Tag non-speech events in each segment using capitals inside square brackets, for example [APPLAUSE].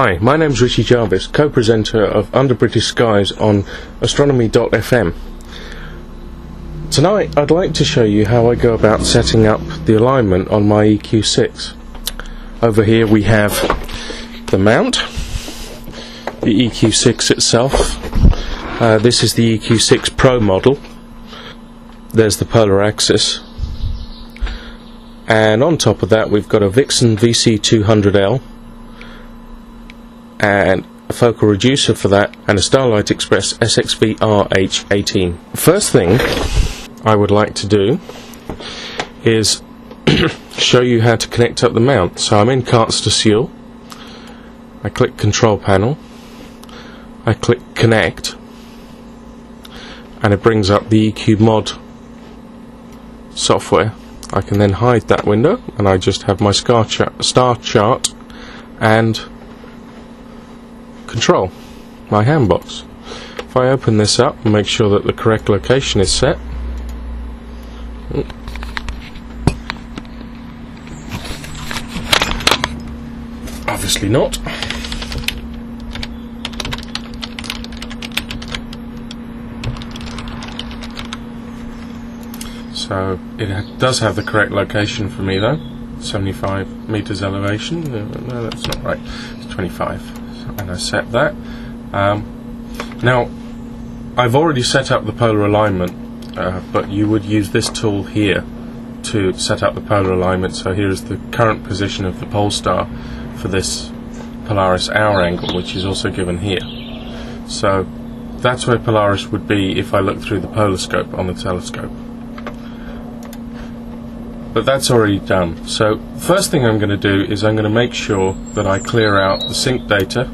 Hi, my name's Richie Jarvis, co presenter of Under British Skies on astronomy.fm. Tonight I'd like to show you how I go about setting up the alignment on my EQ6. Over here we have the mount, the EQ6 itself. Uh, this is the EQ6 Pro model. There's the polar axis. And on top of that we've got a Vixen VC200L and a focal reducer for that and a Starlight Express SXV RH18. First thing I would like to do is [COUGHS] show you how to connect up the mount. So I'm in Cartes du Ciel. I click Control Panel. I click Connect. And it brings up the EQ Mod software. I can then hide that window and I just have my star chart and control, my handbox. If I open this up and make sure that the correct location is set, obviously not. So it does have the correct location for me though. 75 meters elevation. No, that's not right. It's 25. And I set that. Um, now, I've already set up the polar alignment, uh, but you would use this tool here to set up the polar alignment. So here is the current position of the pole star for this Polaris hour angle, which is also given here. So that's where Polaris would be if I look through the polar scope on the telescope but that's already done. So first thing I'm going to do is I'm going to make sure that I clear out the sync data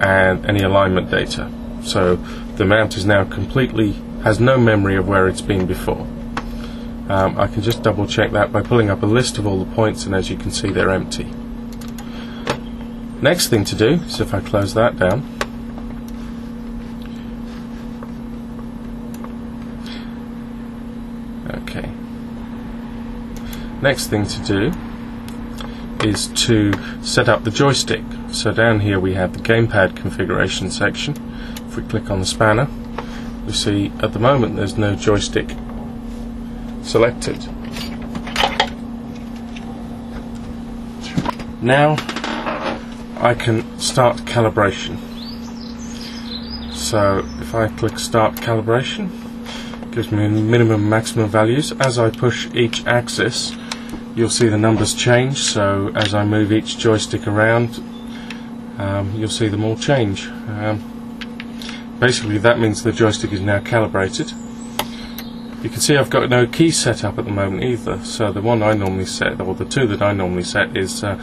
and any alignment data. So the mount is now completely has no memory of where it's been before. Um, I can just double check that by pulling up a list of all the points and as you can see they're empty. Next thing to do is if I close that down Okay, Next thing to do is to set up the joystick. So down here we have the gamepad configuration section. If we click on the spanner, we see at the moment there's no joystick selected. Now I can start calibration. So if I click start calibration, it gives me minimum maximum values. As I push each axis, you'll see the numbers change so as I move each joystick around um, you'll see them all change. Um, basically that means the joystick is now calibrated. You can see I've got no key set up at the moment either. So the one I normally set or the two that I normally set is uh,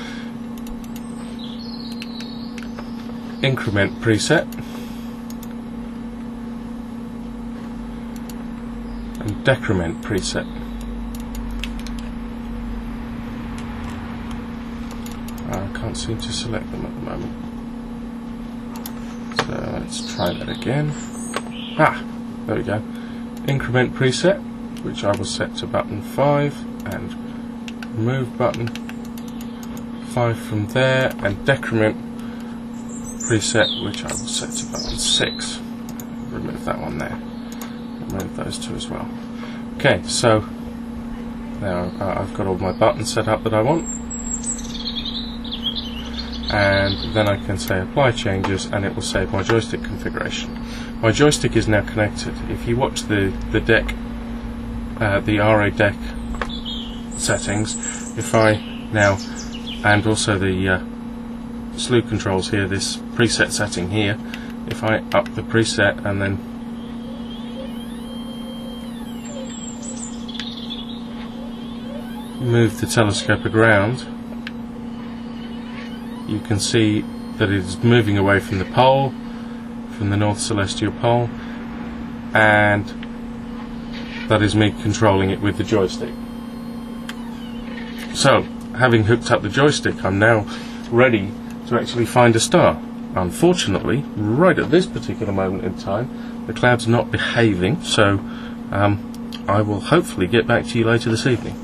increment preset. And decrement preset I can't seem to select them at the moment. So let's try that again. Ah, there we go. Increment preset, which I will set to button 5, and remove button 5 from there, and decrement preset, which I will set to button 6. Remove that one there. Remove those two as well. Okay, so now uh, I've got all my buttons set up that I want and then I can say apply changes and it will save my joystick configuration. My joystick is now connected. If you watch the, the Dec, uh, the RA Dec settings, if I now, and also the uh, slew controls here, this preset setting here, if I up the preset and then move the telescope around you can see that it is moving away from the pole, from the North Celestial Pole, and that is me controlling it with the joystick. So, having hooked up the joystick, I'm now ready to actually find a star. Unfortunately, right at this particular moment in time, the cloud's are not behaving, so um, I will hopefully get back to you later this evening.